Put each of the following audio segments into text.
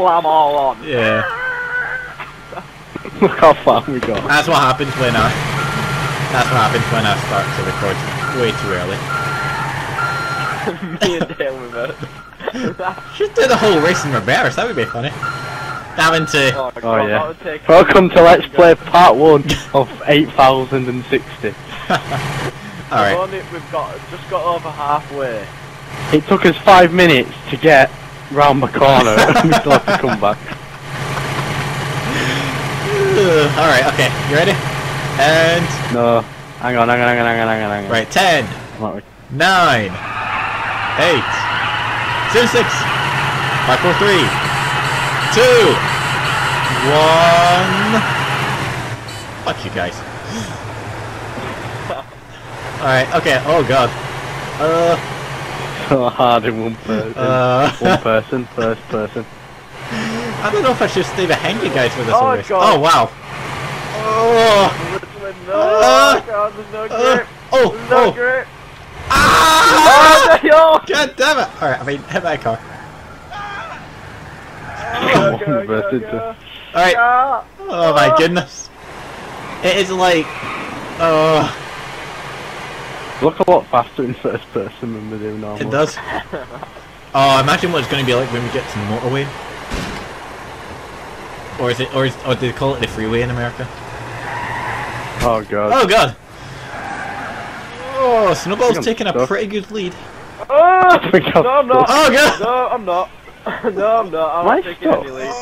slam all on. Yeah. Look how far we got. That's what happens when I. That's what happens when I start to record way too early. Me and Dale were both. Should do the whole race in reverse. That would be funny. Having to. Oh, Oh God, yeah. that would take- Welcome to Let's Play Part 1 of 8060. All We've only- We've got just got over halfway. It took us 5 minutes to get round the corner and still have to come back. All right. Okay. You ready? And No. Hang on, hang on, hang on, hang on, hang on, hang on. right. Ten, nine, eight, seven, six, five, four, three, two, one. Fuck you guys. All right. Okay. Oh god. Uh. So hard in one person. Uh. one person, first person. I don't know if I should stay behind you guys for this Oh, whole race. God. Oh wow. Oh. Literally, no, Ah. God, there's no Uh, grip. oh. There's no Oh. grip. Ah! Oh, Dale! God damn it! All right. I mean, hit my car. Go, One go, burst go, into- go. All right. Ah. Oh my goodness. It is like. Oh. Look a lot faster in first person than we do normally. It does. Oh, imagine what it's going to be like when we get to the motorway. Or is it, or is, or do they call it the freeway in America? Oh god. Oh god! Oh, Snowball's I'm taking a pretty good lead. Oh, think I'm no, I'm not. Oh god! No, I'm not. Oh, no, I'm not. I'm Am not taking stuck? any lead.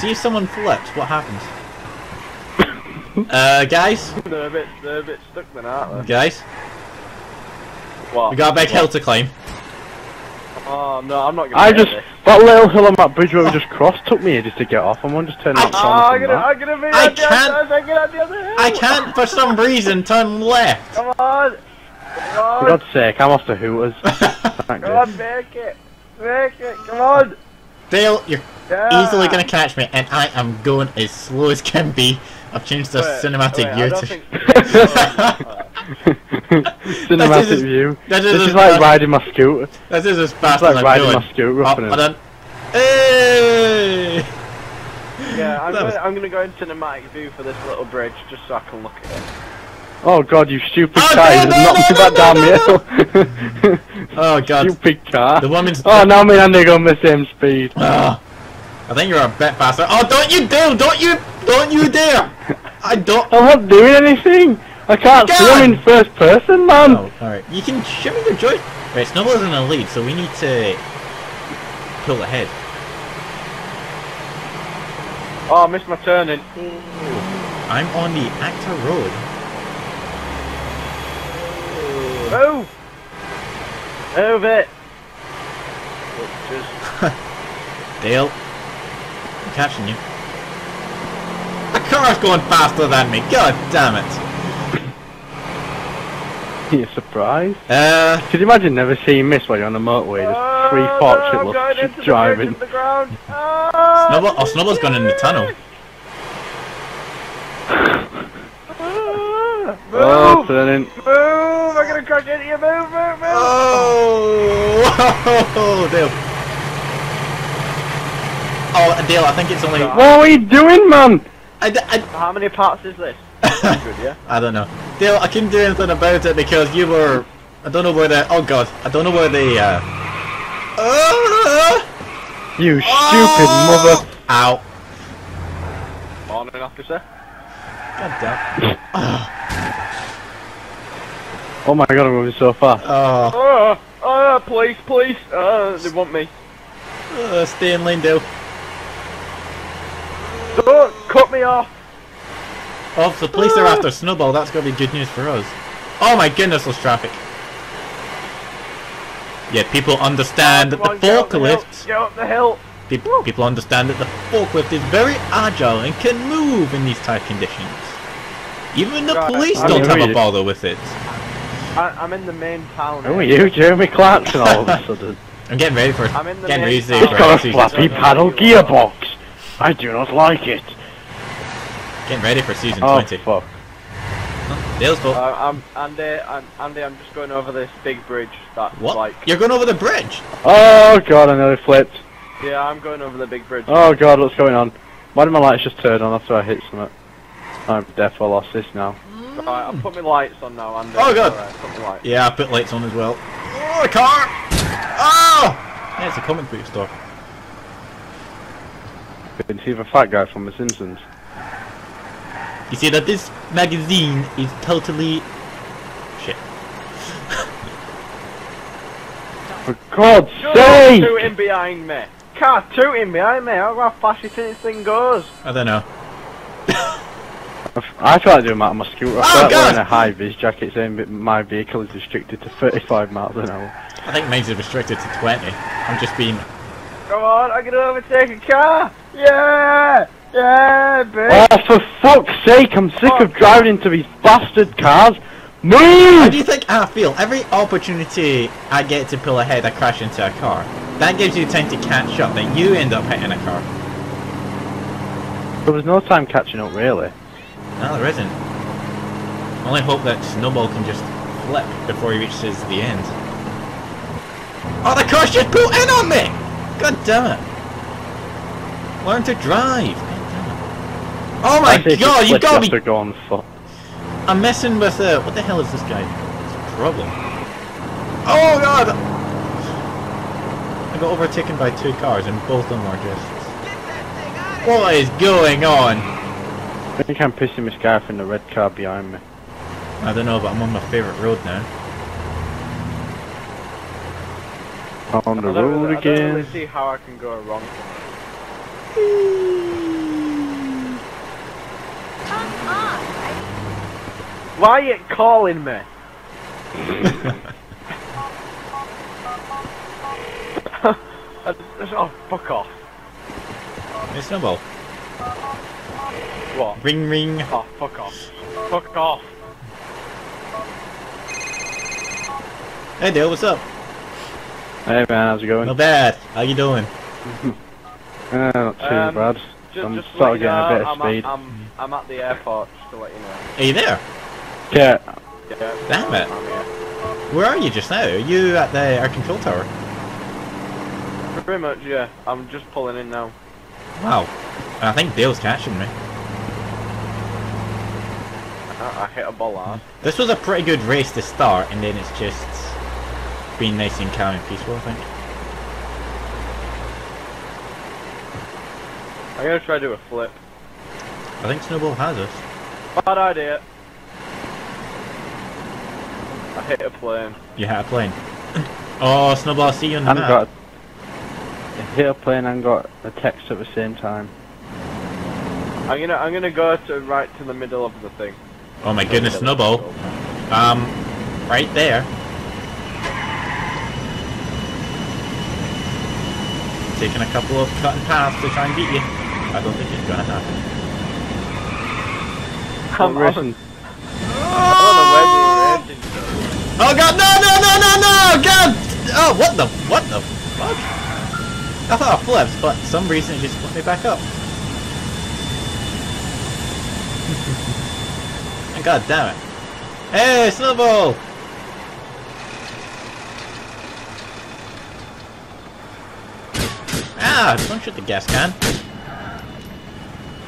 See if someone flips, what happens? Uh, guys? They're a bit, they're a bit stuck then, aren't they? Guys? What? We got a big hill to climb. Oh no, I'm not gonna. I just, this. that little hill on that bridge where we just crossed took me ages to get off. I'm on just turning I- Oh, I'm gonna, that. I'm gonna be I on can't- other side. I get on the other hill. I can't for some reason turn left. Come on. Come For on. God's sake, I'm off the Hooters. Thank Come on, you. make it. Make it. Come on. Dale, you're Yeah. easily gonna catch me, and I am going as slow as can be. I've changed the Wait, cinematic wait, I view to. think- Cinematic is- view. that This is is like fast- riding my scooter. This is as fast It's like as I'm riding my scooter Oh, up and hold Hey! Yeah, I'm That gonna, was- I'm gonna go into cinematic view for this little bridge just so I can look at it. Oh god, you stupid Oh, car, no, you no, knocked me no, back no, down no, the hill. Oh god. Stupid car. The woman's. Oh, now me and they go on the same speed. Ah. I think you're a bit faster. Oh, don't you do? Don't you! Don't you dare! I don't. I'm not doing anything. I can't see God. I'm in first person, man. Oh, alright. You can show me your joy. Right, Snowball's in the lead, so we need to pull ahead. Oh, I missed my turning. I'm on the Actor Road. Move! Move it! Just, Dale, I'm catching you. The car's going faster than me. God damn it. You surprised? Uh, Could you imagine never seeing this while you're on the motorway? Just three Oh, forks no, it I'm looks going just into the driving. bridge the ground. Ah, Snowball. Oh, Snowball's gone in the tunnel. ah, Oh, turning. Move! I'm gonna crash into you! Move, move, move! Oh, Dale. Oh, Dale, I think it's only. What are you doing, man? I, d- I, How many parts is this? Good, yeah? I don't know. Dale, I couldn't do anything about it because you were. I don't know where the. Oh god, I don't know where the. Uh, uh, You oh! stupid mother. Ow. Morning, officer. God damn. Oh my god, I'm moving so fast. Oh, Oh, oh, police, police! Uh, they want me. uh, stay in lane, Dale. Don't cut me off! Oh, if the police are after Snowball, that's gonna be good news for us. Oh my goodness, there's traffic. Yeah, people understand that the on, get up the hill, forklift. Get up the hill! People, people understand that the forklift is very agile and can move in these tight conditions. Even the Right, police I don't mean, have a bother with it. I, I'm in the main town. Who are you, Jeremy Clarkson, all of a sudden? I'm getting ready for I'm in the getting main ready town. It's for got a flappy paddle gearbox. I do not like it. Getting ready for season Oh, 20. fuck. Dale's fault. Uh, I'm Andy. I'm Andy. I'm just going over this big bridge. That's what? like. You're going over the bridge? Oh god, I nearly flipped. Yeah, I'm going over the big bridge. Oh god, what's going on? Why did my lights just turn on after I hit something? I'm deaf, I lost this now. Right, I'll put my lights on now, Andy. Oh, God. Alright, put my. Yeah, I put lights on as well. Oh, a car! Oh! Yeah, it's a comic book store. see the fat guy from The Simpsons. You see that this magazine is totally... Shit. For God's You're sake! shooting behind me. Car tooting behind me. How fast you think this thing goes? I don't know. I feel to do that on my scooter. I Oh, feel like God! wearing a high vis jacket saying that my vehicle is restricted to 35 miles an hour. I think mine's restricted to 20. I'm just being... Come on, I'm gonna overtake a car. Yeah, yeah, bitch. Oh, for fuck's sake, I'm sick of Fuck. driving into these bastard cars. Move! How do you think I feel? Every opportunity I get to pull ahead, I crash into a car. That gives you time to catch up, then you end up hitting a car. There was no time catching up, really. No, there isn't. Only hope that Snowball can just flip before he reaches the end. Oh, the car's just pulled in on me! God damn it! Learn to drive. God damn it. Oh my god, you gotta be... to go. I'm messing with uh, what the hell is this guy? It's a problem. Oh god! I got overtaken by two cars and both of them are just... What is going on? I think I'm pissing this guy off in the red car behind me. I don't know, but I'm on my favourite road now. On I the don't, road really, I don't really see how I can go wrong. Come on. Why are you calling me? I- oh, fuck off. Hey, Snowball. What? Ring ring. Oh, fuck off. Fuck off. Hey Dale, what's up? Hey man, how's it going? Not bad. How you doing? Uh, not too Um, bad. Just, I'm just to sort of you know, getting a bit of I'm, speed. At, I'm, I'm at the airport, just to let you know. Are you there? Yeah, Yeah, Damn it. Where are you just now? Are you at the air control tower? Pretty much, yeah. I'm just pulling in now. Wow. I think Dale's catching me. I, I hit a bollard. This was a pretty good race to start, and then it's just been nice and calm and peaceful, I think. I'm gonna try to do a flip. I think Snowball has us. Bad idea. I hit a plane. You had a plane. oh, Snowball, I see you on the and map. got a hit a plane and got a text at the same time. I'm gonna I'm gonna go to right to the middle of the thing. Oh my goodness, Snowball. Um, right there. Taking a couple of cutting paths to try and beat you. I don't think it's gonna happen. I'm, What I racing? don't know where we were racing to. Oh god, no, no, no, no, no! God! Oh, what the, what the fuck? I thought I flipped, but for some reason it just put me back up. god damn it. Hey, Snowball! Ah, don't shoot the gas can.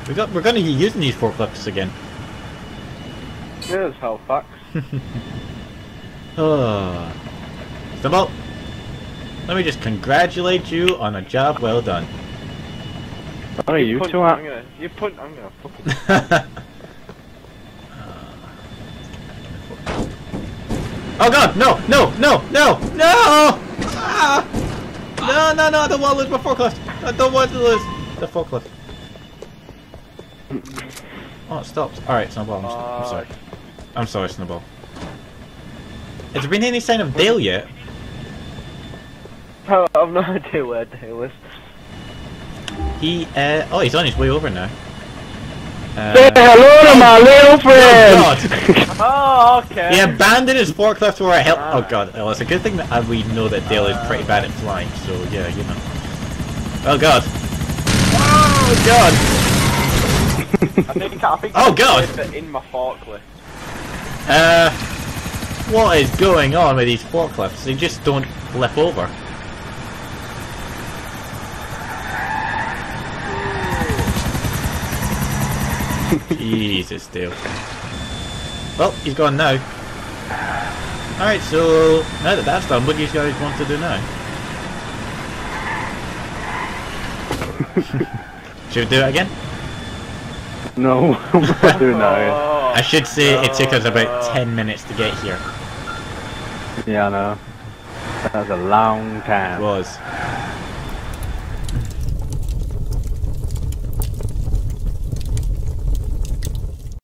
We got, we're gonna be using these forklifts again. Here's how facts. Oh. Snowball, let me just congratulate you on a job well done. What are you Put- two I'm gonna, you put, I'm gonna fucking. oh god, no, no, no, no, no! Ah! No, no, no, I don't want to lose my forklift. I don't want to lose the forklift. Oh, it stops. Alright, Snowball, I'm, I'm sorry. I'm sorry, Snowball. Has there been any sign of Dale yet? Oh, I've no idea where Dale is. He, uh, oh, he's on his way over now. Uh, Say hello to my little friend! oh god! Oh, okay. He abandoned his forklift where I helped. Oh god, well, it's a good thing that uh, we know that Dale is pretty bad at flying, so yeah, you know. Oh god. Oh god! I think, I think Oh, I God. placed in my forklift. Uh, what is going on with these forklifts? They just don't flip over. Jesus, dude. Well, he's gone now. Alright, so now that that's done, what do you guys want to do now? Should we do it again? No, we're not. I should say it took us about uh. 10 minutes to get here. Yeah, I know. That's a long It time. was.